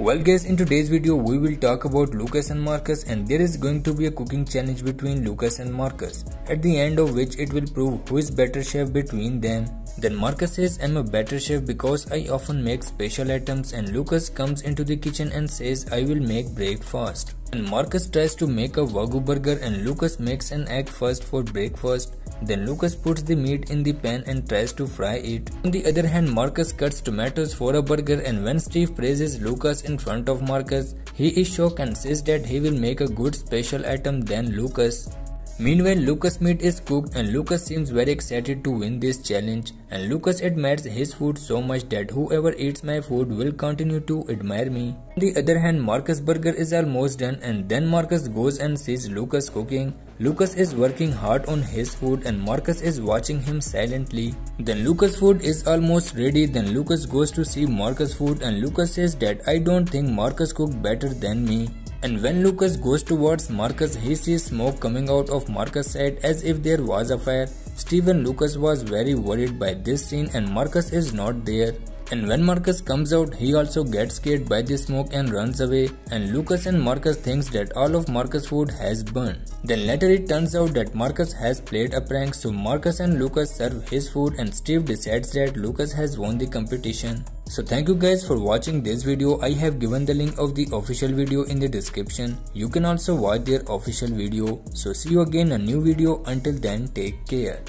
Well guys, in today's video we will talk about Lucas and Marcus and there is going to be a cooking challenge between Lucas and Marcus, at the end of which it will prove who is better chef between them. Then Marcus says I'm a better chef because I often make special items and Lucas comes into the kitchen and says I will make breakfast. And Marcus tries to make a Wagyu burger and Lucas makes an egg first for breakfast. Then Lucas puts the meat in the pan and tries to fry it. On the other hand, Marcus cuts tomatoes for a burger and when Steve praises Lucas in front of Marcus, he is shocked and says that he will make a good special item than Lucas. Meanwhile, Lucas' meat is cooked and Lucas seems very excited to win this challenge and Lucas admires his food so much that whoever eats my food will continue to admire me. On the other hand, Marcus' burger is almost done and then Marcus goes and sees Lucas cooking. Lucas is working hard on his food and Marcus is watching him silently. Then Lucas' food is almost ready. Then Lucas goes to see Marcus' food and Lucas says that I don't think Marcus cooked better than me. And when Lucas goes towards Marcus, he sees smoke coming out of Marcus' head as if there was a fire. Steve and Lucas was very worried by this scene and Marcus is not there. And when Marcus comes out, he also gets scared by the smoke and runs away. And Lucas and Marcus thinks that all of Marcus' food has burned. Then later it turns out that Marcus has played a prank so Marcus and Lucas serve his food and Steve decides that Lucas has won the competition. So thank you guys for watching this video. I have given the link of the official video in the description. You can also watch their official video. So see you again a new video. Until then take care.